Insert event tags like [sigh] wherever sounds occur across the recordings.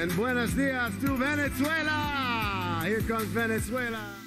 And buenos dias to Venezuela. Here comes Venezuela.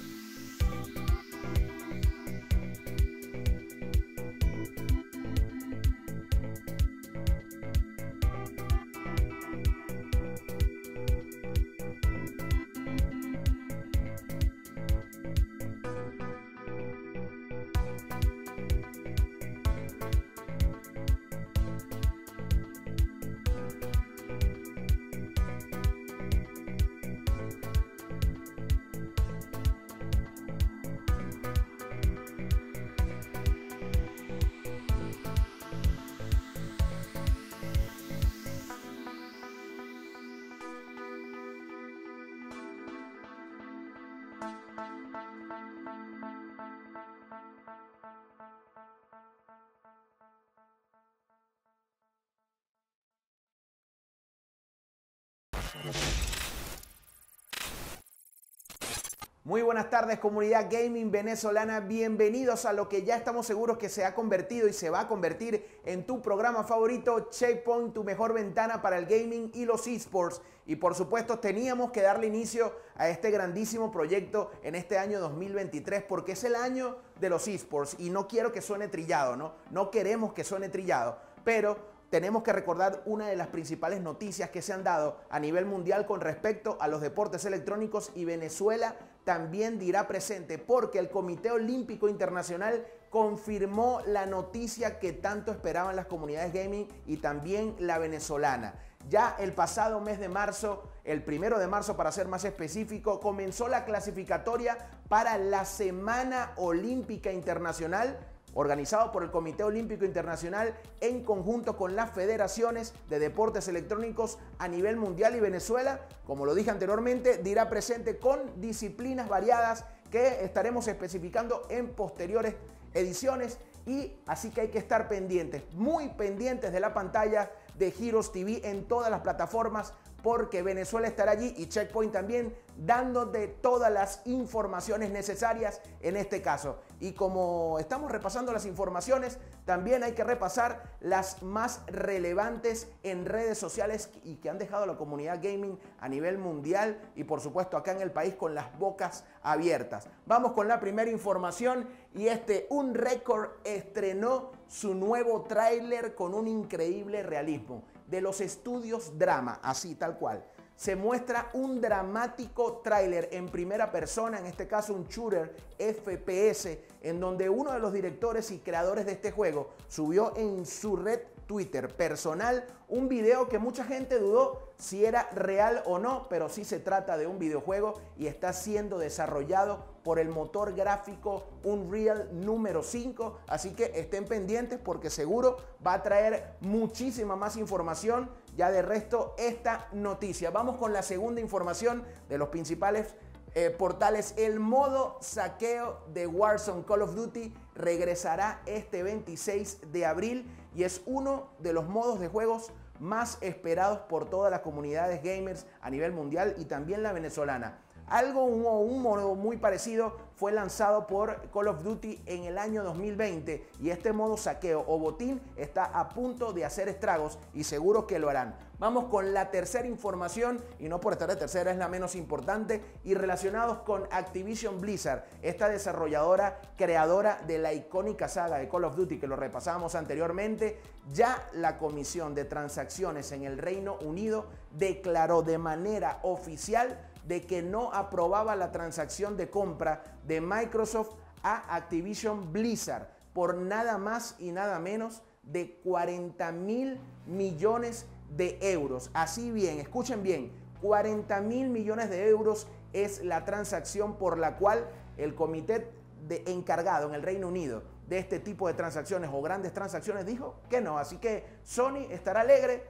Muy buenas tardes comunidad gaming venezolana, bienvenidos a lo que ya estamos seguros que se ha convertido y se va a convertir en tu programa favorito, Checkpoint, tu mejor ventana para el gaming y los esports. Y por supuesto teníamos que darle inicio a este grandísimo proyecto en este año 2023 porque es el año de los esports y no quiero que suene trillado, ¿no? No queremos que suene trillado, pero tenemos que recordar una de las principales noticias que se han dado a nivel mundial con respecto a los deportes electrónicos y Venezuela también dirá presente porque el Comité Olímpico Internacional confirmó la noticia que tanto esperaban las comunidades gaming y también la venezolana. Ya el pasado mes de marzo, el primero de marzo para ser más específico, comenzó la clasificatoria para la Semana Olímpica Internacional organizado por el Comité Olímpico Internacional en conjunto con las federaciones de deportes electrónicos a nivel mundial y Venezuela, como lo dije anteriormente, dirá presente con disciplinas variadas que estaremos especificando en posteriores ediciones y así que hay que estar pendientes, muy pendientes de la pantalla de Heroes TV en todas las plataformas porque Venezuela estará allí y Checkpoint también dándote todas las informaciones necesarias en este caso. Y como estamos repasando las informaciones, también hay que repasar las más relevantes en redes sociales y que han dejado a la comunidad gaming a nivel mundial y por supuesto acá en el país con las bocas abiertas. Vamos con la primera información y este Un Record estrenó su nuevo tráiler con un increíble realismo de los estudios drama, así tal cual. Se muestra un dramático tráiler en primera persona, en este caso un shooter FPS, en donde uno de los directores y creadores de este juego subió en su red Twitter personal un video que mucha gente dudó si era real o no, pero sí se trata de un videojuego y está siendo desarrollado por el motor gráfico Unreal número 5, así que estén pendientes porque seguro va a traer muchísima más información ya de resto esta noticia. Vamos con la segunda información de los principales eh, portales. El modo saqueo de Warzone Call of Duty regresará este 26 de abril y es uno de los modos de juegos más esperados por todas las comunidades gamers a nivel mundial y también la venezolana. Algo, un, un modo muy parecido fue lanzado por Call of Duty en el año 2020 y este modo saqueo o botín está a punto de hacer estragos y seguro que lo harán. Vamos con la tercera información y no por estar de tercera es la menos importante y relacionados con Activision Blizzard, esta desarrolladora creadora de la icónica saga de Call of Duty que lo repasamos anteriormente, ya la Comisión de Transacciones en el Reino Unido declaró de manera oficial de que no aprobaba la transacción de compra de Microsoft a Activision Blizzard por nada más y nada menos de 40 mil millones de euros. Así bien, escuchen bien, 40 mil millones de euros es la transacción por la cual el comité de encargado en el Reino Unido de este tipo de transacciones o grandes transacciones dijo que no. Así que Sony estará alegre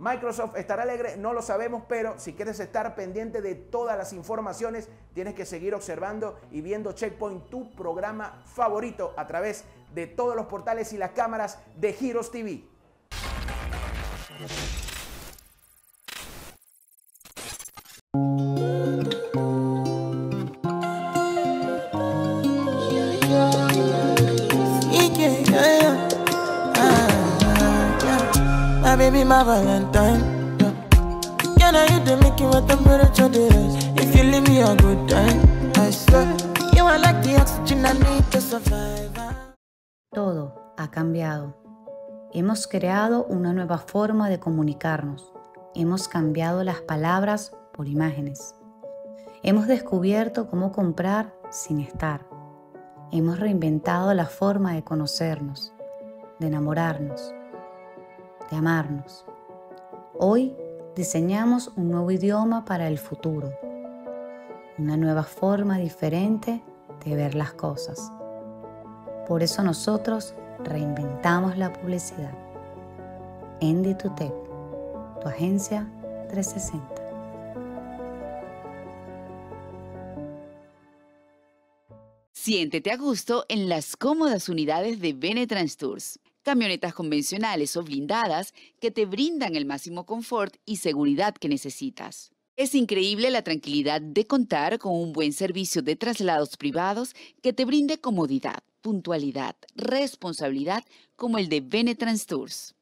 Microsoft estará alegre, no lo sabemos, pero si quieres estar pendiente de todas las informaciones, tienes que seguir observando y viendo Checkpoint, tu programa favorito, a través de todos los portales y las cámaras de Heroes TV. My Valentine. If you me a good time, I like to survive. Todo ha cambiado. Hemos creado una nueva forma de comunicarnos. Hemos cambiado las palabras por imágenes. Hemos descubierto cómo comprar sin estar. Hemos reinventado la forma de conocernos, de enamorarnos, de amarnos. Hoy diseñamos un nuevo idioma para el futuro, una nueva forma diferente de ver las cosas. Por eso nosotros reinventamos la publicidad. Endy tu agencia 360. Siéntete a gusto en las cómodas unidades de Benetrans Tours. Camionetas convencionales o blindadas que te brindan el máximo confort y seguridad que necesitas. Es increíble la tranquilidad de contar con un buen servicio de traslados privados que te brinde comodidad, puntualidad, responsabilidad como el de Benetrans Tours.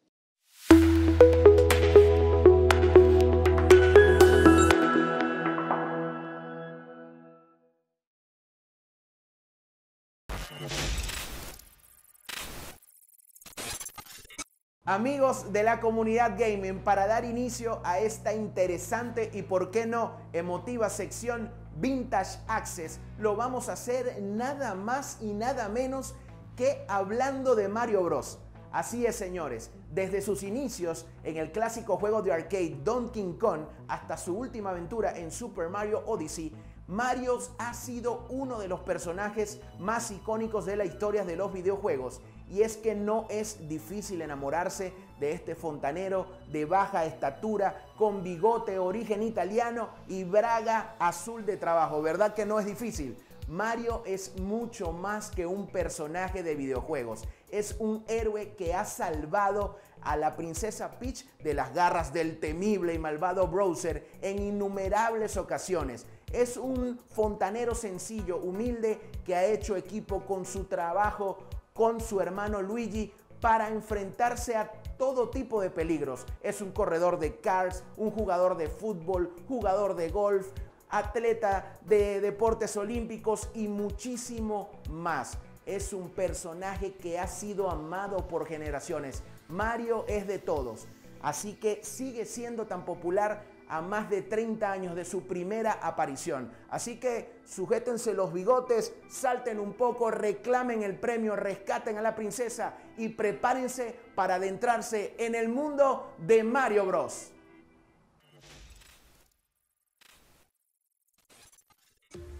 Amigos de la comunidad gaming, para dar inicio a esta interesante y por qué no emotiva sección Vintage Access, lo vamos a hacer nada más y nada menos que hablando de Mario Bros. Así es, señores, desde sus inicios en el clásico juego de arcade Donkey Kong hasta su última aventura en Super Mario Odyssey, Mario ha sido uno de los personajes más icónicos de la historia de los videojuegos y es que no es difícil enamorarse de este fontanero de baja estatura, con bigote origen italiano y braga azul de trabajo. ¿Verdad que no es difícil? Mario es mucho más que un personaje de videojuegos. Es un héroe que ha salvado a la princesa Peach de las garras del temible y malvado Browser en innumerables ocasiones. Es un fontanero sencillo, humilde, que ha hecho equipo con su trabajo con su hermano Luigi para enfrentarse a todo tipo de peligros. Es un corredor de cars, un jugador de fútbol, jugador de golf, atleta de deportes olímpicos y muchísimo más. Es un personaje que ha sido amado por generaciones. Mario es de todos. Así que sigue siendo tan popular a más de 30 años de su primera aparición. Así que sujétense los bigotes, salten un poco, reclamen el premio, rescaten a la princesa y prepárense para adentrarse en el mundo de Mario Bros.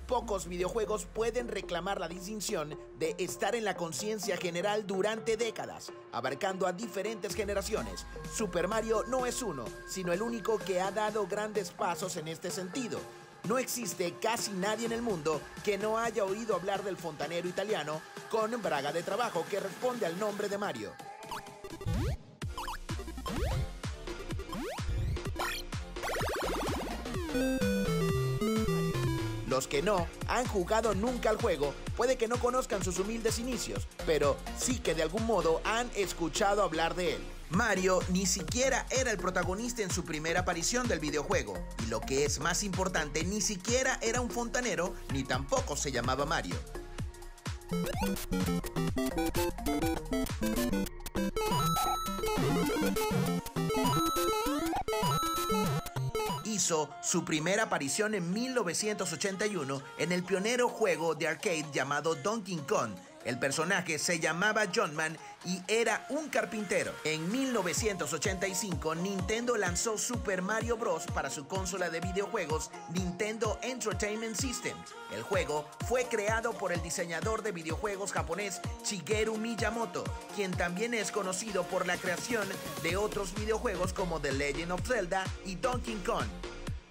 Pocos videojuegos pueden reclamar la distinción de estar en la conciencia general durante décadas, abarcando a diferentes generaciones. Super Mario no es uno, sino el único que ha dado grandes pasos en este sentido. No existe casi nadie en el mundo que no haya oído hablar del fontanero italiano con braga de trabajo que responde al nombre de Mario. Los que no han jugado nunca al juego puede que no conozcan sus humildes inicios, pero sí que de algún modo han escuchado hablar de él. Mario ni siquiera era el protagonista en su primera aparición del videojuego, y lo que es más importante, ni siquiera era un fontanero, ni tampoco se llamaba Mario hizo su primera aparición en 1981 en el pionero juego de arcade llamado Donkey Kong. El personaje se llamaba John Man y era un carpintero. En 1985, Nintendo lanzó Super Mario Bros. para su consola de videojuegos Nintendo Entertainment System. El juego fue creado por el diseñador de videojuegos japonés Shigeru Miyamoto, quien también es conocido por la creación de otros videojuegos como The Legend of Zelda y Donkey Kong.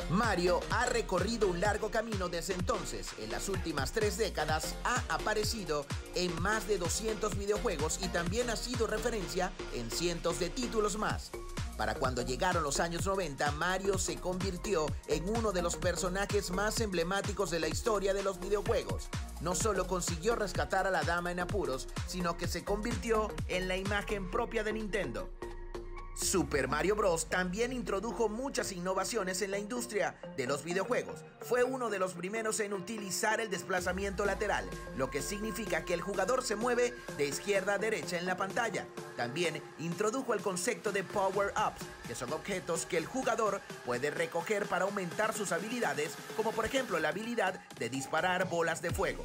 Mario ha recorrido un largo camino desde entonces. En las últimas tres décadas ha aparecido en más de 200 videojuegos y también ha sido referencia en cientos de títulos más. Para cuando llegaron los años 90, Mario se convirtió en uno de los personajes más emblemáticos de la historia de los videojuegos. No solo consiguió rescatar a la dama en apuros, sino que se convirtió en la imagen propia de Nintendo. Super Mario Bros. también introdujo muchas innovaciones en la industria de los videojuegos. Fue uno de los primeros en utilizar el desplazamiento lateral, lo que significa que el jugador se mueve de izquierda a derecha en la pantalla. También introdujo el concepto de power-ups, que son objetos que el jugador puede recoger para aumentar sus habilidades, como por ejemplo la habilidad de disparar bolas de fuego.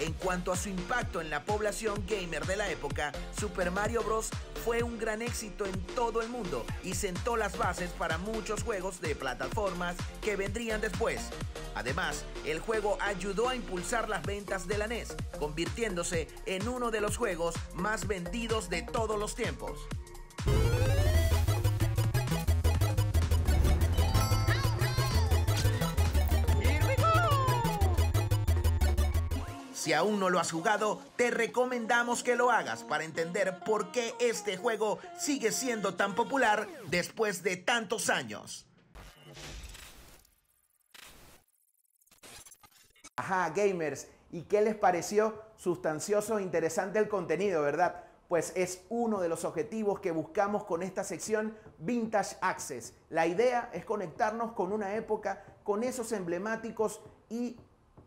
En cuanto a su impacto en la población gamer de la época, Super Mario Bros. fue un gran éxito en todo el mundo y sentó las bases para muchos juegos de plataformas que vendrían después. Además, el juego ayudó a impulsar las ventas de la NES, convirtiéndose en uno de los juegos más vendidos de todos los tiempos. Si aún no lo has jugado, te recomendamos que lo hagas para entender por qué este juego sigue siendo tan popular después de tantos años. Ajá, gamers, ¿y qué les pareció sustancioso e interesante el contenido, verdad? Pues es uno de los objetivos que buscamos con esta sección Vintage Access. La idea es conectarnos con una época, con esos emblemáticos y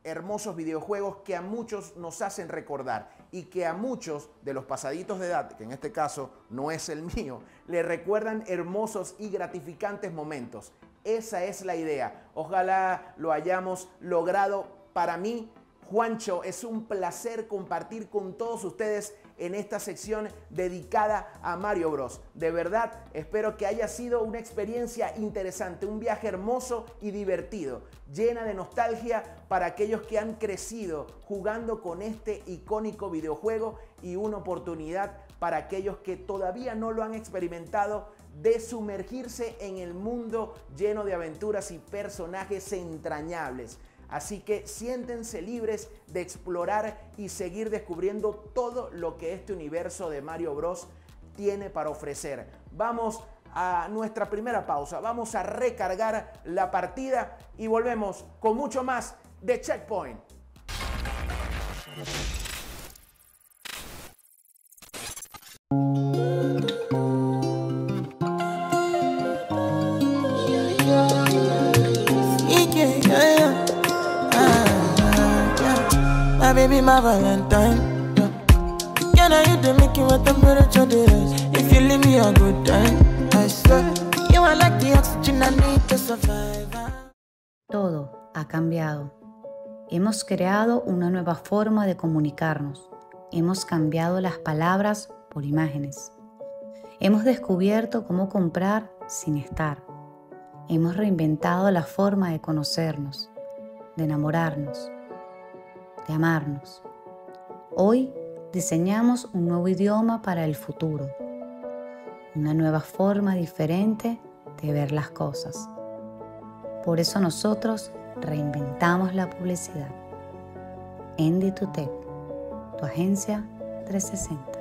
hermosos videojuegos que a muchos nos hacen recordar y que a muchos de los pasaditos de edad, que en este caso no es el mío, le recuerdan hermosos y gratificantes momentos. Esa es la idea. Ojalá lo hayamos logrado. Para mí, Juancho, es un placer compartir con todos ustedes en esta sección dedicada a Mario Bros. De verdad, espero que haya sido una experiencia interesante, un viaje hermoso y divertido, llena de nostalgia para aquellos que han crecido jugando con este icónico videojuego y una oportunidad para aquellos que todavía no lo han experimentado de sumergirse en el mundo lleno de aventuras y personajes entrañables. Así que siéntense libres de explorar y seguir descubriendo todo lo que este universo de Mario Bros tiene para ofrecer. Vamos a nuestra primera pausa, vamos a recargar la partida y volvemos con mucho más de Checkpoint. Todo ha cambiado. Hemos creado una nueva forma de comunicarnos. Hemos cambiado las palabras por imágenes. Hemos descubierto cómo comprar sin estar. Hemos reinventado la forma de conocernos, de enamorarnos de amarnos. Hoy diseñamos un nuevo idioma para el futuro, una nueva forma diferente de ver las cosas. Por eso nosotros reinventamos la publicidad. Endy2Tech, tu agencia 360.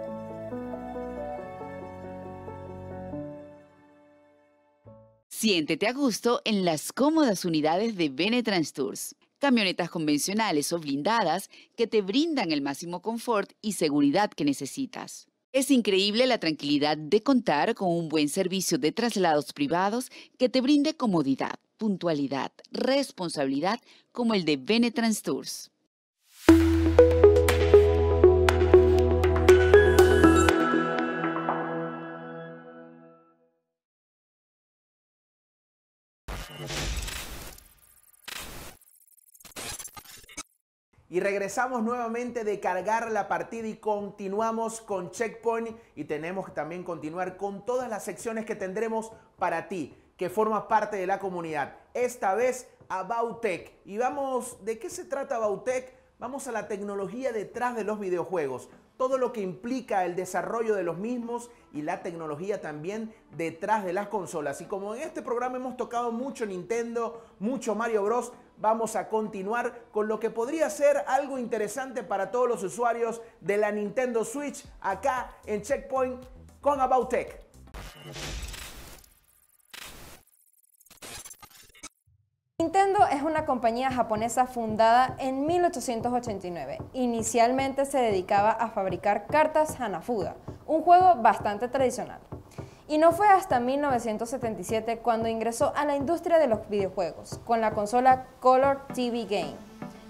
Siéntete a gusto en las cómodas unidades de Benetrans Tours camionetas convencionales o blindadas que te brindan el máximo confort y seguridad que necesitas. Es increíble la tranquilidad de contar con un buen servicio de traslados privados que te brinde comodidad, puntualidad, responsabilidad como el de Benetrans Tours. Y regresamos nuevamente de cargar la partida y continuamos con Checkpoint y tenemos que también continuar con todas las secciones que tendremos para ti, que formas parte de la comunidad. Esta vez About Tech. Y vamos, ¿de qué se trata About Tech? Vamos a la tecnología detrás de los videojuegos todo lo que implica el desarrollo de los mismos y la tecnología también detrás de las consolas. Y como en este programa hemos tocado mucho Nintendo, mucho Mario Bros, vamos a continuar con lo que podría ser algo interesante para todos los usuarios de la Nintendo Switch acá en Checkpoint con About Tech. Nintendo es una compañía japonesa fundada en 1889. Inicialmente se dedicaba a fabricar cartas Hanafuda, un juego bastante tradicional. Y no fue hasta 1977 cuando ingresó a la industria de los videojuegos con la consola Color TV Game.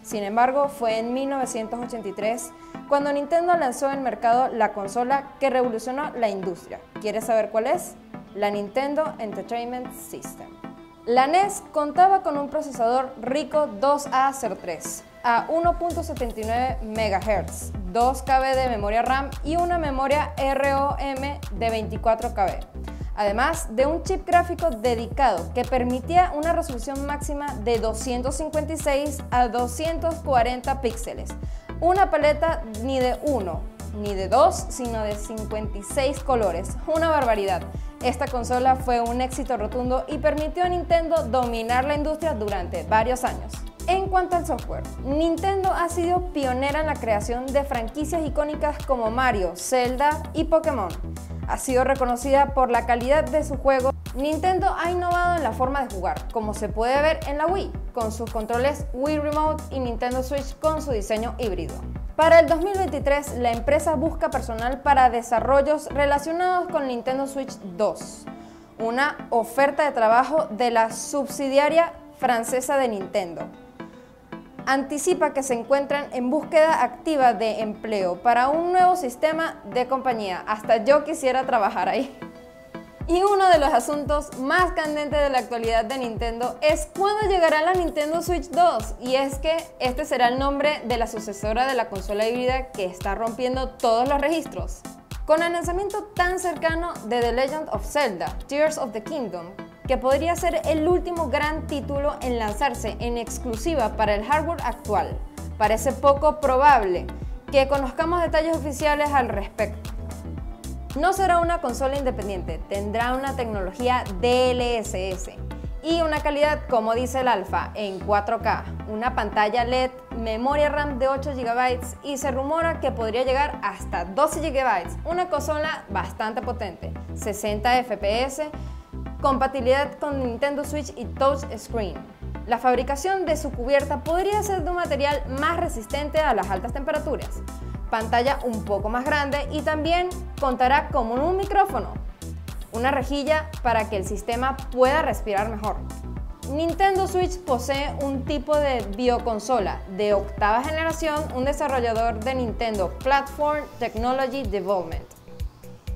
Sin embargo, fue en 1983 cuando Nintendo lanzó en el mercado la consola que revolucionó la industria. ¿Quieres saber cuál es? La Nintendo Entertainment System. La NES contaba con un procesador Rico 2A03 a 1.79 MHz, 2 KB de memoria RAM y una memoria ROM de 24 KB. Además de un chip gráfico dedicado que permitía una resolución máxima de 256 a 240 píxeles. Una paleta ni de uno, ni de dos, sino de 56 colores. Una barbaridad. Esta consola fue un éxito rotundo y permitió a Nintendo dominar la industria durante varios años. En cuanto al software, Nintendo ha sido pionera en la creación de franquicias icónicas como Mario, Zelda y Pokémon. Ha sido reconocida por la calidad de su juego. Nintendo ha innovado en la forma de jugar, como se puede ver en la Wii, con sus controles Wii Remote y Nintendo Switch con su diseño híbrido. Para el 2023, la empresa busca personal para desarrollos relacionados con Nintendo Switch 2, una oferta de trabajo de la subsidiaria francesa de Nintendo anticipa que se encuentran en búsqueda activa de empleo para un nuevo sistema de compañía. Hasta yo quisiera trabajar ahí. Y uno de los asuntos más candentes de la actualidad de Nintendo es cuándo llegará la Nintendo Switch 2. Y es que este será el nombre de la sucesora de la consola híbrida que está rompiendo todos los registros. Con el lanzamiento tan cercano de The Legend of Zelda, Tears of the Kingdom, que podría ser el último gran título en lanzarse en exclusiva para el hardware actual. Parece poco probable que conozcamos detalles oficiales al respecto. No será una consola independiente, tendrá una tecnología DLSS y una calidad, como dice el alfa, en 4K, una pantalla LED, memoria RAM de 8 GB y se rumora que podría llegar hasta 12 GB, una consola bastante potente, 60 FPS, compatibilidad con Nintendo Switch y Touch Screen. La fabricación de su cubierta podría ser de un material más resistente a las altas temperaturas, pantalla un poco más grande y también contará con un micrófono, una rejilla para que el sistema pueda respirar mejor. Nintendo Switch posee un tipo de bioconsola de octava generación, un desarrollador de Nintendo Platform Technology Development.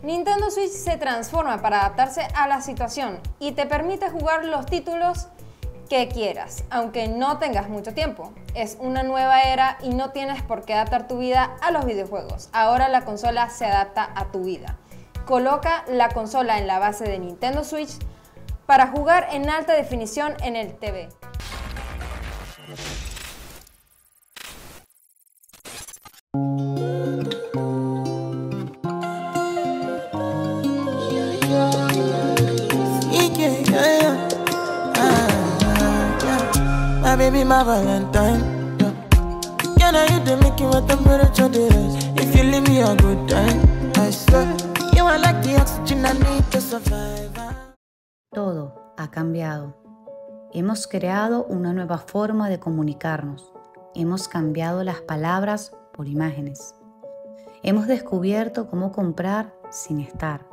Nintendo Switch se transforma para adaptarse a la situación y te permite jugar los títulos que quieras, aunque no tengas mucho tiempo. Es una nueva era y no tienes por qué adaptar tu vida a los videojuegos. Ahora la consola se adapta a tu vida. Coloca la consola en la base de Nintendo Switch para jugar en alta definición en el TV. Todo ha cambiado. Hemos creado una nueva forma de comunicarnos. Hemos cambiado las palabras por imágenes. Hemos descubierto cómo comprar sin estar.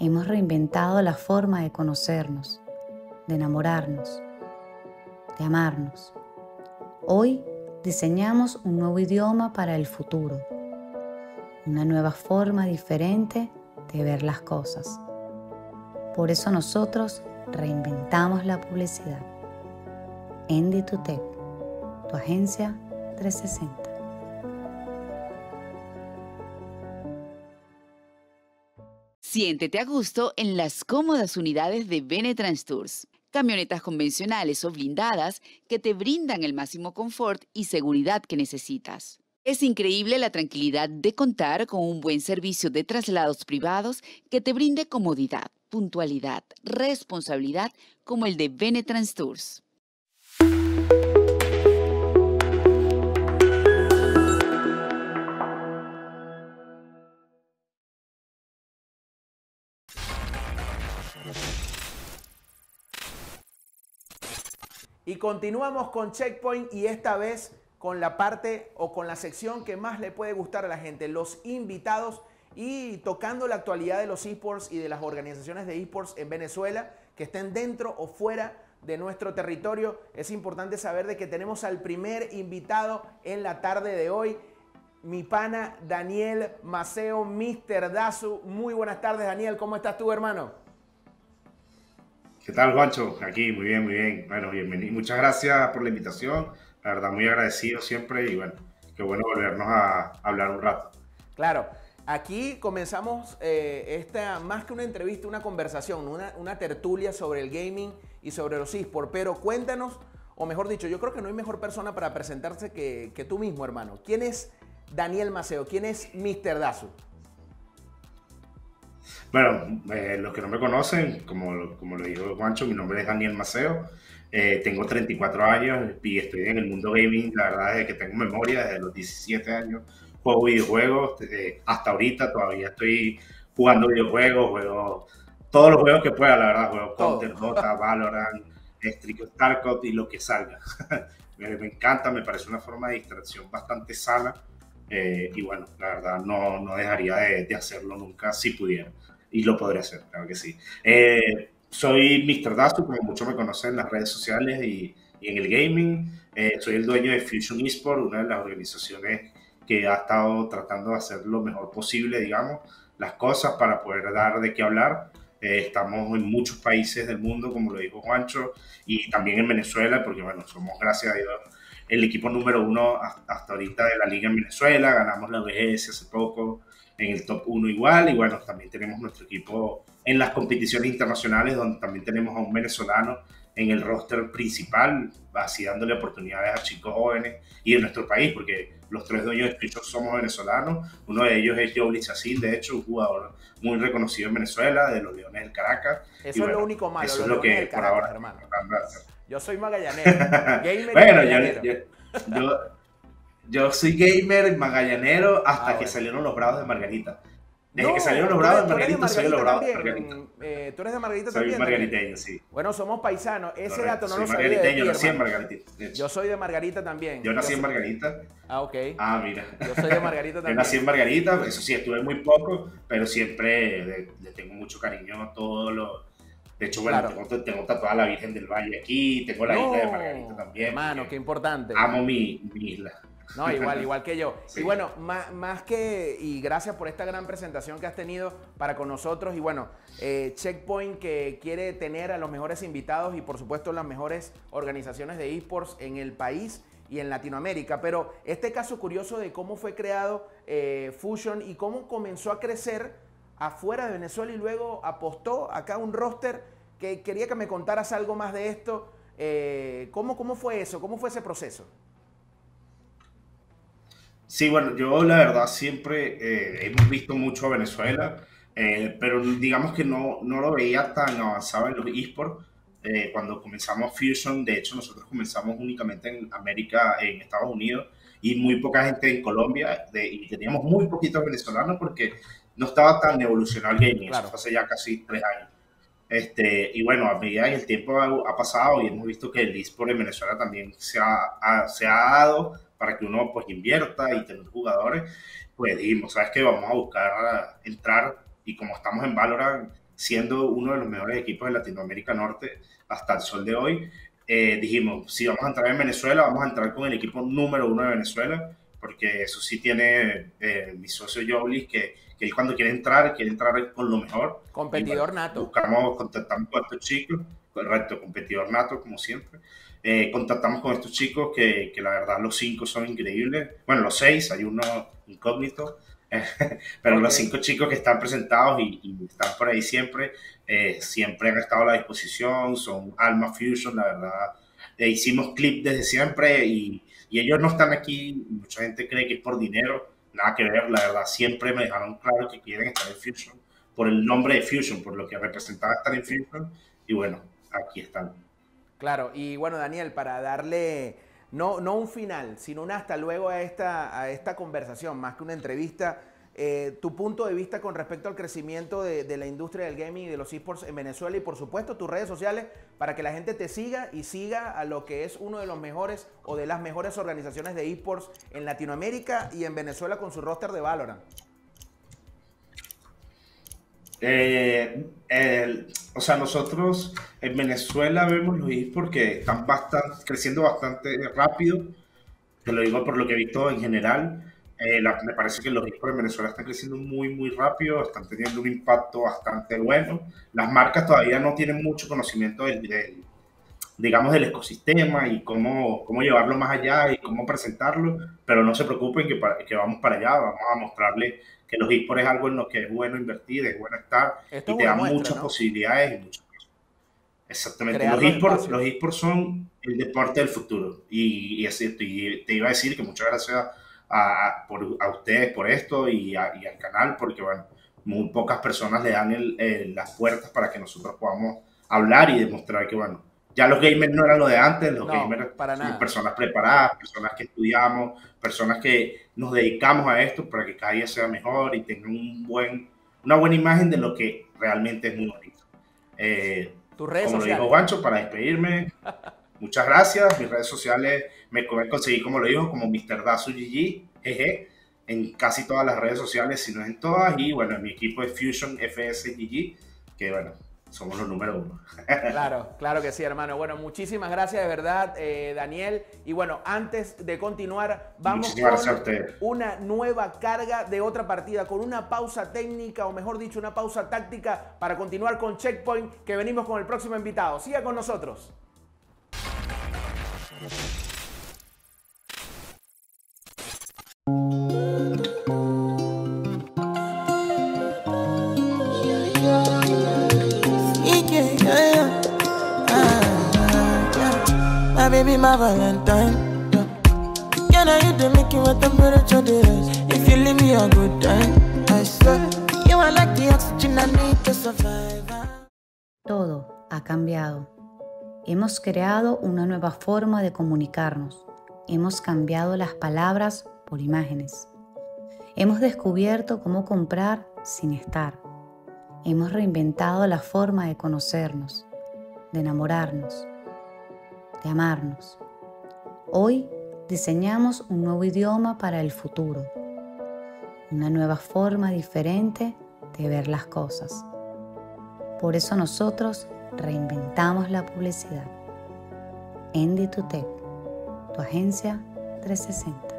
Hemos reinventado la forma de conocernos, de enamorarnos de amarnos. Hoy diseñamos un nuevo idioma para el futuro, una nueva forma diferente de ver las cosas. Por eso nosotros reinventamos la publicidad. Endy2Tech, tu agencia 360. Siéntete a gusto en las cómodas unidades de Benetrans Tours camionetas convencionales o blindadas que te brindan el máximo confort y seguridad que necesitas. Es increíble la tranquilidad de contar con un buen servicio de traslados privados que te brinde comodidad, puntualidad, responsabilidad como el de Benetrans Tours. Y continuamos con Checkpoint y esta vez con la parte o con la sección que más le puede gustar a la gente, los invitados y tocando la actualidad de los esports y de las organizaciones de esports en Venezuela que estén dentro o fuera de nuestro territorio. Es importante saber de que tenemos al primer invitado en la tarde de hoy, mi pana Daniel Maceo, Mr. Dazu. Muy buenas tardes, Daniel. ¿Cómo estás tú, hermano? ¿Qué tal, Juancho? Aquí, muy bien, muy bien. Bueno, bienvenido. Muchas gracias por la invitación. La verdad, muy agradecido siempre y bueno, qué bueno volvernos a hablar un rato. Claro. Aquí comenzamos eh, esta, más que una entrevista, una conversación, una, una tertulia sobre el gaming y sobre los esports. Pero cuéntanos, o mejor dicho, yo creo que no hay mejor persona para presentarse que, que tú mismo, hermano. ¿Quién es Daniel Maceo? ¿Quién es Mr. Dazu? Bueno, eh, los que no me conocen, como, como lo dijo Juancho, mi nombre es Daniel Maceo. Eh, tengo 34 años y estoy en el mundo gaming, la verdad, desde que tengo memoria, desde los 17 años juego videojuegos, eh, hasta ahorita todavía estoy jugando videojuegos, juego todos los juegos que pueda, la verdad, juego Counter, Dota, [laughs] Valorant, StarCraft y lo que salga. [laughs] me, encanta, me parece una forma de distracción bastante sana eh, y bueno, la verdad no, no dejaría de, hacerlo nunca si pudiera y lo podría hacer, claro que sí. Eh, soy Mr. Dazu, como muchos me conocen en las redes sociales y, y en el gaming. soy el dueño de Fusion Esport, una de las organizaciones que ha estado tratando de hacer lo mejor posible, digamos, las cosas para poder dar de qué hablar. Eh, estamos en muchos países del mundo, como lo dijo Juancho, y también en Venezuela, porque bueno, somos, gracias a Dios, el equipo número uno hasta ahorita de la liga en Venezuela, ganamos la VGS hace poco en el top 1 igual, y bueno, también tenemos nuestro equipo en las competiciones internacionales, donde también tenemos a un venezolano en el roster principal, así dándole oportunidades a chicos jóvenes y en nuestro país, porque los tres dueños de Twitch somos venezolanos. Uno de ellos es Joe Chacil, de hecho, un jugador muy reconocido en Venezuela, de los Leones del Caracas. Eso es lo único malo, eso es lo que por ahora, hermano. Yo soy magallanero, [laughs] gamer bueno, yo, yo, yo, soy gamer y magallanero hasta ah, que salieron los Bravos de Margarita. Desde que salieron los Bravos de Margarita, soy los Bravos de Margarita. Eh, ¿Tú eres de Margarita soy también? Soy margariteño, sí. Bueno, somos paisanos. Ese dato no soy lo sabía. margariteño, nací en Margarita. Yo soy de Margarita también. Yo nací en Margarita. Ah, ok. Ah, mira. Yo soy de Margarita [laughs] también. Yo nací en Margarita, eso sí, estuve muy poco, pero siempre le, tengo mucho cariño a todos los. De hecho, bueno, tengo, tengo, tatuada la Virgen del Valle aquí, tengo la isla de Margarita también. Hermano, qué importante. Amo mi, mi isla. No, igual, igual que yo. Y bueno, más, que, y gracias por esta gran presentación que has tenido para con nosotros. Y bueno, eh, Checkpoint que quiere tener a los mejores invitados y por supuesto las mejores organizaciones de esports en el país y en Latinoamérica. Pero este caso curioso de cómo fue creado eh, Fusion y cómo comenzó a crecer afuera de Venezuela y luego apostó acá un roster que quería que me contaras algo más de esto. Eh, ¿cómo, ¿Cómo fue eso? ¿Cómo fue ese proceso? Sí, bueno, yo la verdad siempre eh, hemos visto mucho a Venezuela, eh, pero digamos que no, no lo veía tan avanzado en los esports. Eh, cuando comenzamos Fusion, de hecho nosotros comenzamos únicamente en América, en Estados Unidos, y muy poca gente en Colombia, y teníamos muy poquitos venezolanos porque no estaba tan evolucionado el gaming, eso hace ya casi tres años. Este, y bueno, a medida que el tiempo ha, pasado y hemos visto que el eSport en Venezuela también se ha, se ha dado para que uno pues invierta y tener jugadores, pues dijimos, ¿sabes qué? Vamos a buscar entrar y como estamos en Valorant, siendo uno de los mejores equipos de Latinoamérica Norte hasta el sol de hoy, eh, dijimos, si vamos a entrar en Venezuela, vamos a entrar con el equipo número uno de Venezuela, porque eso sí tiene eh, mi socio Joblis, que, que él cuando quiere entrar, quiere entrar con lo mejor. Competidor nato. Buscamos, contactamos con estos chicos, correcto, competidor nato, como siempre. Eh, contactamos con estos chicos que, que, la verdad los cinco son increíbles. Bueno, los seis, hay uno incógnito, [laughs] pero los cinco chicos que están presentados y, están por ahí siempre, eh, siempre han estado a la disposición, son Alma Fusion, la verdad. Eh, hicimos clip desde siempre y, y, ellos no están aquí, mucha gente cree que es por dinero, nada que ver, la verdad, siempre me dejaron claro que quieren estar en Fusion, por el nombre de Fusion, por lo que representaba estar en Fusion, y bueno, aquí están. Claro, y bueno, Daniel, para darle no, no un final, sino un hasta luego a esta, a esta conversación, más que una entrevista, eh, tu punto de vista con respecto al crecimiento de, de, la industria del gaming y de los esports en Venezuela y por supuesto tus redes sociales para que la gente te siga y siga a lo que es uno de los mejores o de las mejores organizaciones de esports en Latinoamérica y en Venezuela con su roster de Valorant. Eh, o sea, nosotros en Venezuela vemos los esports que están bastante, creciendo bastante rápido. Te lo digo por lo que he visto en general. Eh, me parece que los esports en Venezuela están creciendo muy, muy rápido, están teniendo un impacto bastante bueno. Las marcas todavía no tienen mucho conocimiento del, digamos, del ecosistema y cómo, cómo llevarlo más allá y cómo presentarlo, pero no se preocupen que, que vamos para allá, vamos a mostrarle que los esports es algo en lo que es bueno invertir, es bueno estar y te da muchas posibilidades y muchas cosas. Exactamente, los esports, los esports son el deporte del futuro y, y, y te iba a decir que muchas gracias a, por, a ustedes por esto y, y, al canal, porque bueno, muy pocas personas le dan el, las puertas para que nosotros podamos hablar y demostrar que bueno, ya los gamers no eran lo de antes, los gamers son personas preparadas, personas que estudiamos, personas que nos dedicamos a esto para que cada día sea mejor y tenga un buen, una buena imagen de lo que realmente es muy bonito. Eh, Tus redes como sociales. lo dijo Juancho, para despedirme, [laughs] muchas gracias. Mis redes sociales me conseguí, como lo dijo, como Mr. Dazu GG, jeje, en casi todas las redes sociales, si no es en todas. Y bueno, mi equipo es Fusion FSGG, que bueno, somos los número uno. claro, claro que sí, hermano. Bueno, muchísimas gracias de verdad, eh, Daniel. Y bueno, antes de continuar, vamos con una nueva carga de otra partida, con una pausa técnica, o mejor dicho, una pausa táctica para continuar con Checkpoint, que venimos con el próximo invitado. Siga con nosotros. Todo ha cambiado. Hemos creado una nueva forma de comunicarnos. Hemos cambiado las palabras por imágenes. Hemos descubierto cómo comprar sin estar. Hemos reinventado la forma de conocernos, de enamorarnos de amarnos. Hoy diseñamos un nuevo idioma para el futuro, una nueva forma diferente de ver las cosas. Por eso nosotros reinventamos la publicidad. Endy tu agencia 360.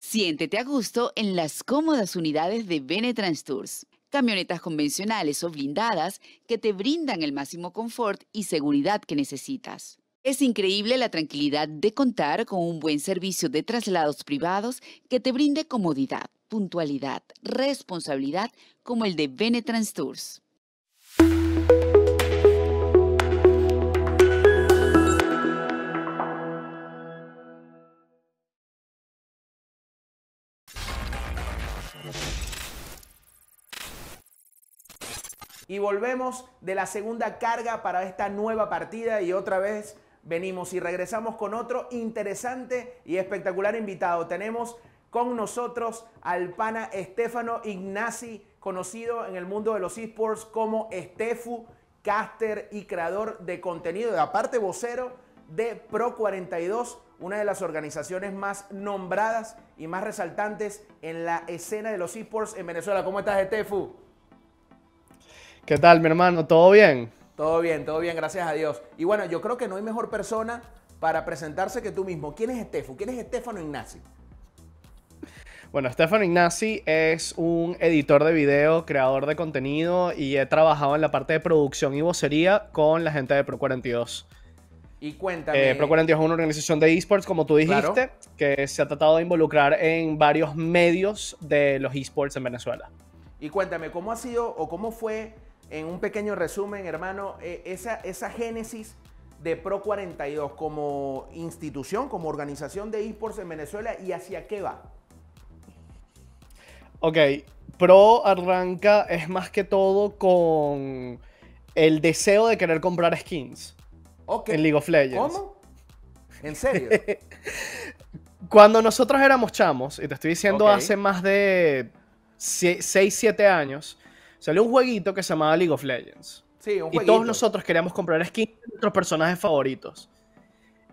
Siéntete a gusto en las cómodas unidades de Benetrans Tours camionetas convencionales o blindadas que te brindan el máximo confort y seguridad que necesitas. Es increíble la tranquilidad de contar con un buen servicio de traslados privados que te brinde comodidad, puntualidad, responsabilidad como el de Benetrans Tours. Y volvemos de la segunda carga para esta nueva partida y otra vez venimos y regresamos con otro interesante y espectacular invitado. Tenemos con nosotros al pana Estefano Ignasi, conocido en el mundo de los esports como Estefu, caster y creador de contenido, y aparte vocero de Pro 42, una de las organizaciones más nombradas y más resaltantes en la escena de los esports en Venezuela. ¿Cómo estás, Estefu? ¿Qué tal, mi hermano? ¿Todo bien? Todo bien, todo bien, gracias a Dios. Y bueno, yo creo que no hay mejor persona para presentarse que tú mismo. ¿Quién es Estefano? ¿Quién es Estefano Ignasi? Bueno, Estefano Ignasi es un editor de video, creador de contenido y he trabajado en la parte de producción y vocería con la gente de Pro42. Y cuéntame. Eh, Pro42 es una organización de esports, como tú dijiste, que se ha tratado de involucrar en varios medios de los esports en Venezuela. Y cuéntame, ¿cómo ha sido o cómo fue en un pequeño resumen, hermano, eh, esa, esa génesis de Pro 42 como institución, como organización de esports en Venezuela y hacia qué va? Ok, Pro arranca es más que todo con el deseo de querer comprar skins en League of Legends. ¿Cómo? ¿En serio? [laughs] Cuando nosotros éramos chamos, y te estoy diciendo hace más de 6, 7 años, salió un jueguito que se llamaba League of Legends. Sí, un y todos nosotros queríamos comprar skins de nuestros personajes favoritos.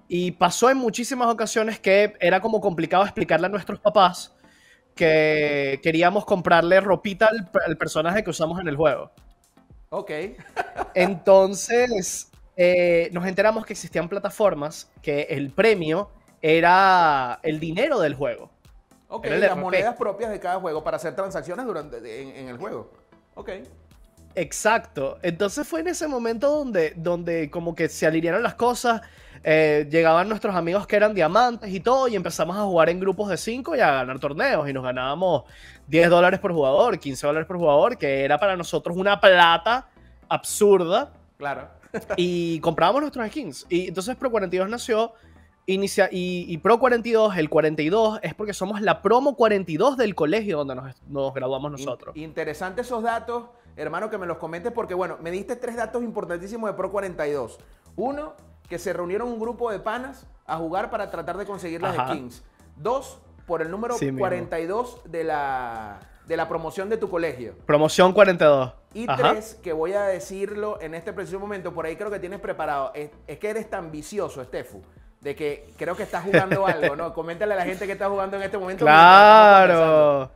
Y pasó en muchísimas ocasiones que era como complicado explicarle a nuestros papás que queríamos comprarle ropita al, al personaje que usamos en el juego. Ok. [laughs] Entonces, eh, nos enteramos que existían plataformas que el premio era el dinero del juego. Ok, las monedas propias de cada juego para hacer transacciones durante en, en el juego. Ok. Exacto. Entonces fue en ese momento donde, donde como que se alinearon las cosas. eh, llegaban nuestros amigos que eran diamantes y todo, y empezamos a jugar en grupos de 5 y a ganar torneos. Y nos ganábamos 10 dólares por jugador, 15 dólares por jugador, que era para nosotros una plata absurda. Claro. y comprábamos nuestros skins. Y entonces Pro 42 nació. Inicia, y, y Pro 42, el 42, es porque somos la promo 42 del colegio donde nos, nos graduamos nosotros. In- interesante esos datos, hermano, que me los comentes porque, bueno, me diste tres datos importantísimos de Pro 42. Uno, que se reunieron un grupo de panas a jugar para tratar de conseguir las Ajá. skins. Dos, por el número Sí, mismo. 42 de la, de la promoción de tu colegio. Promoción 42. Y Ajá. tres, que voy a decirlo en este preciso momento, por ahí creo que tienes preparado, es, es que eres tan vicioso, Estefu, de que creo que estás jugando [laughs] algo, ¿no? Coméntale a la gente que está jugando en este momento. Claro.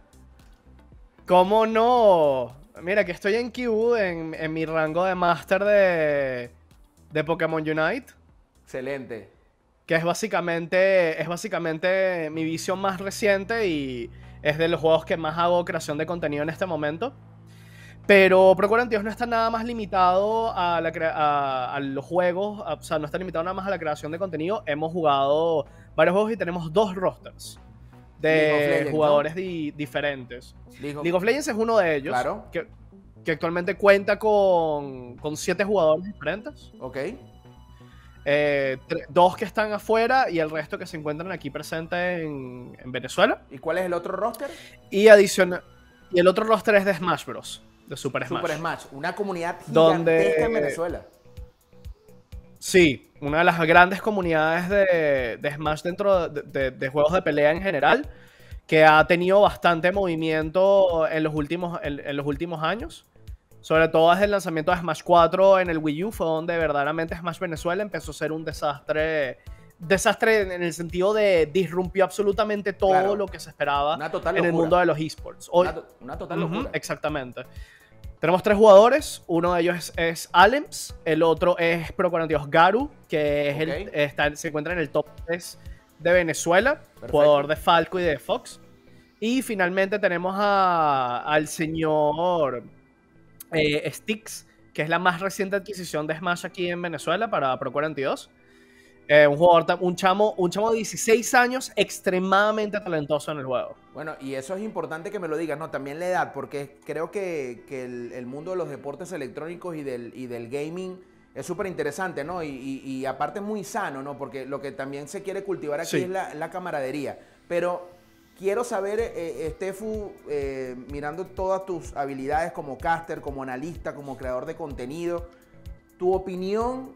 ¿Cómo no? Mira, que estoy en Q en, en mi rango de máster de, de Pokémon Unite. Excelente. Que es básicamente, es básicamente mi visión más reciente y es de los juegos que más hago creación de contenido en este momento. Pero Pro 42 no está nada más limitado a, la a- a los juegos, a- o sea, no está limitado nada más a la creación de contenido. Hemos jugado varios juegos y tenemos dos rosters de Legends, ¿no? jugadores di- diferentes. League of- League of Legends es uno de ellos, Claro. que, que actualmente cuenta con, con siete jugadores diferentes. Ok. Eh, dos que están afuera y el resto que se encuentran aquí presentes en, en Venezuela. ¿Y cuál es el otro roster? Y adicional. Y el otro roster es de Smash Bros. De Super Smash. Super Smash. Una comunidad Donde- gigantesca en Venezuela. Sí, una de las grandes comunidades de, de Smash dentro de, de- de juegos de pelea en general. Que ha tenido bastante movimiento en los últimos, en, en los últimos años. Sobre todo desde el lanzamiento de Smash 4 en el Wii U, fue donde verdaderamente Smash Venezuela empezó a ser un desastre. Desastre en el sentido de disrumpió absolutamente todo Claro. lo que se esperaba en el mundo de los esports. Hoy- Una, to- una total exactamente. Tenemos tres jugadores. Uno de ellos es, es Alems. El otro es Pro 42 Garu, que es el- Ok. está- se encuentra en el top 3 de Venezuela. Perfecto. Jugador de Falco y de Fox. Y finalmente tenemos a- al señor eh, Styx, que es la más reciente adquisición de Smash aquí en Venezuela para Pro 42. Eh, un jugador, un chamo, un chamo de 16 años, extremadamente talentoso en el juego. Bueno, y eso es importante que me lo digas, ¿no? También la edad, porque creo que, que el, el mundo de los deportes electrónicos y del, y del gaming es súper interesante, ¿no? Y, y- y aparte es muy sano, ¿no? Porque lo que también se quiere cultivar aquí Sí. es la, la camaradería. Pero quiero saber, eh, Estefu, eh, mirando todas tus habilidades como caster, como analista, como creador de contenido, tu opinión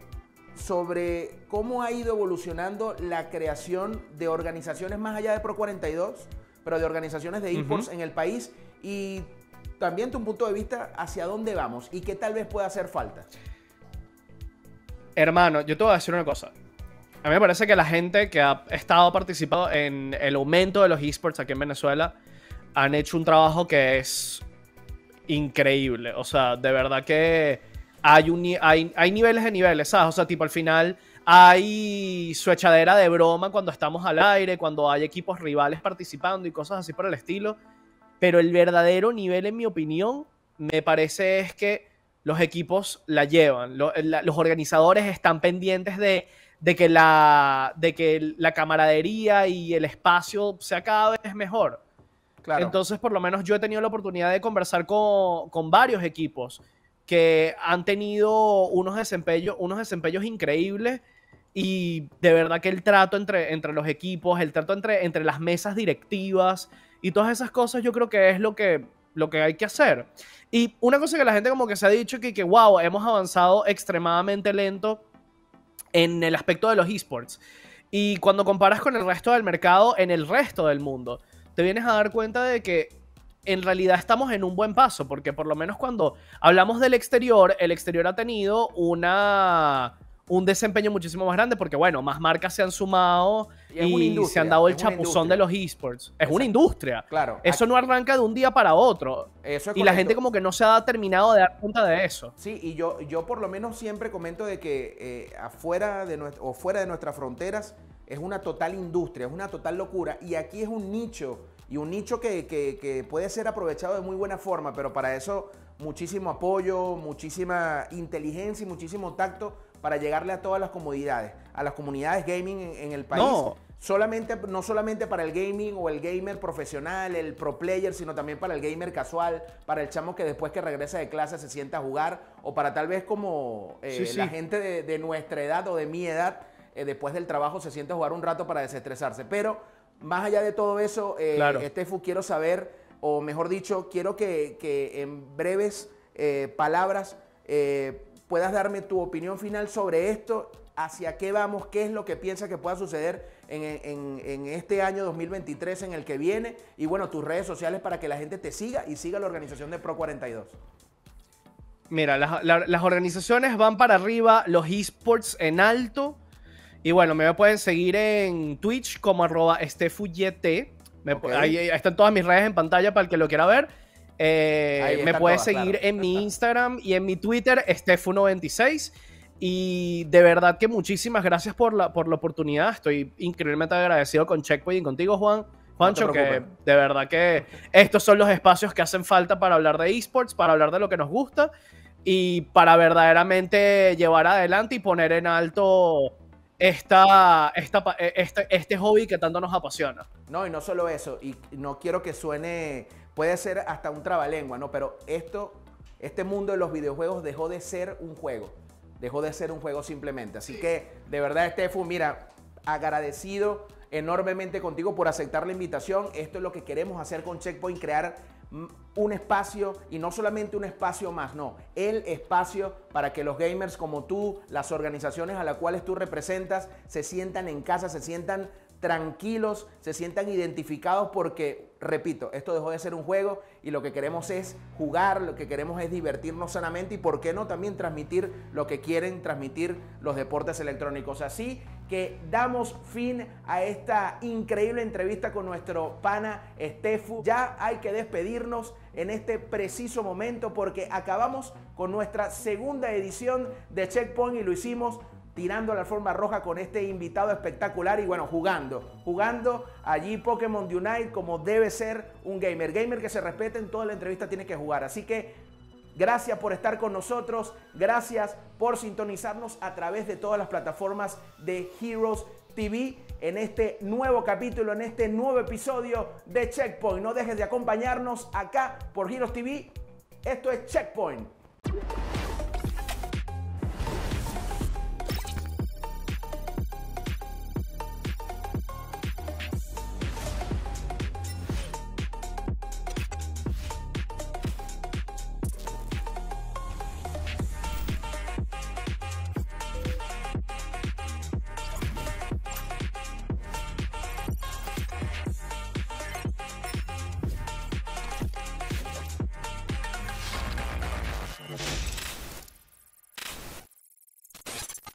sobre cómo ha ido evolucionando la creación de organizaciones más allá de Pro 42, pero de organizaciones de esports en el país y también tu punto de vista hacia dónde vamos y qué tal vez pueda hacer falta. Hermano, yo te voy a decir una cosa. A mí me parece que la gente que ha estado participando en el aumento de los esports aquí en Venezuela han hecho un trabajo que es increíble. O sea, de verdad que hay, un, hay, hay niveles de niveles, ¿sabes? O sea, tipo al final hay su echadera de broma cuando estamos al aire, cuando hay equipos rivales participando y cosas así por el estilo. Pero el verdadero nivel, en mi opinión, me parece es que los equipos la llevan. Lo- la- los organizadores están pendientes de, de que la, de que la camaradería y el espacio sea cada vez mejor. Claro. Entonces, por lo menos yo he tenido la oportunidad de conversar con, con varios equipos que han tenido unos desempeños, unos desempeños increíbles y de verdad que el trato entre, entre los equipos, el trato entre, entre las mesas directivas y todas esas cosas yo creo que es lo que, lo que hay que hacer. Y una cosa que la gente como que se ha dicho que, que wow, hemos avanzado extremadamente lento en el aspecto de los esports. Y cuando comparas con el resto del mercado en el resto del mundo, te vienes a dar cuenta de que en realidad estamos en un buen paso, porque por lo menos cuando hablamos del exterior, el exterior ha tenido una, un desempeño muchísimo más grande porque, bueno, más marcas se han sumado Y se han dado el chapuzón de los esports. Es Exacto. una industria. Claro. Eso no arranca de un día para otro. Eso es Y la gente como que no se ha terminado de dar cuenta de eso. Sí, y yo, yo por lo menos siempre comento de que eh, afuera de nuestra, o fuera de nuestras fronteras es una total industria, es una total locura. Y aquí es un nicho, y un nicho que, que- que puede ser aprovechado de muy buena forma, pero para eso muchísimo apoyo, muchísima inteligencia y muchísimo tacto para llegarle a todas las comodidades, a las comunidades gaming en, en el país. No. Solamente, no solamente para el gaming o el gamer profesional, el pro player, sino también para el gamer casual, para el chamo que después que regresa de clase se sienta a jugar, o para tal vez como eh, Sí, sí. la gente de, de nuestra edad o de mi edad, eh, después del trabajo se sienta a jugar un rato para desestresarse. Pero más allá de todo eso, eh, Claro. Estefu, quiero saber, o mejor dicho, quiero que, que en breves eh, palabras eh, puedas darme tu opinión final sobre esto, hacia qué vamos, qué es lo que piensas que pueda suceder en, en- en este año 2023 en el que viene, y bueno, tus redes sociales para que la gente te siga y siga la organización de Pro 42. Mira, las, la- las organizaciones van para arriba, los esports en alto. Y bueno, me pueden seguir en Twitch como arroba estefuyet. Me pu- Ok. ahí, ahí están todas mis redes en pantalla para el que lo quiera ver. Eh, me puedes todas, seguir claro. en mi Instagram y en mi Twitter, Estefu96. Y de verdad que muchísimas gracias por la, por la oportunidad. Estoy increíblemente agradecido con Checkpoint y contigo, Juan. Juancho, que de verdad que estos son los espacios que hacen falta para hablar de esports, para hablar de lo que nos gusta y para verdaderamente llevar adelante y poner en alto esta, esta, eh, este, este hobby que tanto nos apasiona. No, y no solo eso, y no quiero que suene, puede ser hasta un trabalengua, ¿no? Pero esto, este mundo de los videojuegos dejó de ser un juego, dejó de ser un juego simplemente. Así que, de verdad, Estefu, mira, agradecido enormemente contigo por aceptar la invitación. Esto es lo que queremos hacer con Checkpoint, crear un espacio y no solamente un espacio más, no, el espacio para que los gamers como tú, las organizaciones a las cuales tú representas, se sientan en casa, se sientan tranquilos, se sientan identificados porque, repito, esto dejó de ser un juego y lo que queremos es jugar, lo que queremos es divertirnos sanamente y, ¿por qué no también transmitir lo que quieren transmitir los deportes electrónicos? Así que damos fin a esta increíble entrevista con nuestro pana Estefu. Ya hay que despedirnos en este preciso momento porque acabamos con nuestra segunda edición de Checkpoint y lo hicimos tirando la alfombra roja con este invitado espectacular y bueno, jugando, jugando allí Pokémon Unite como debe ser un gamer. Gamer que se respete en toda la entrevista tiene que jugar. Así que gracias por estar con nosotros, gracias por sintonizarnos a través de todas las plataformas de Heroes TV en este nuevo capítulo, en este nuevo episodio de Checkpoint. No dejes de acompañarnos acá por Heroes TV. Esto es Checkpoint.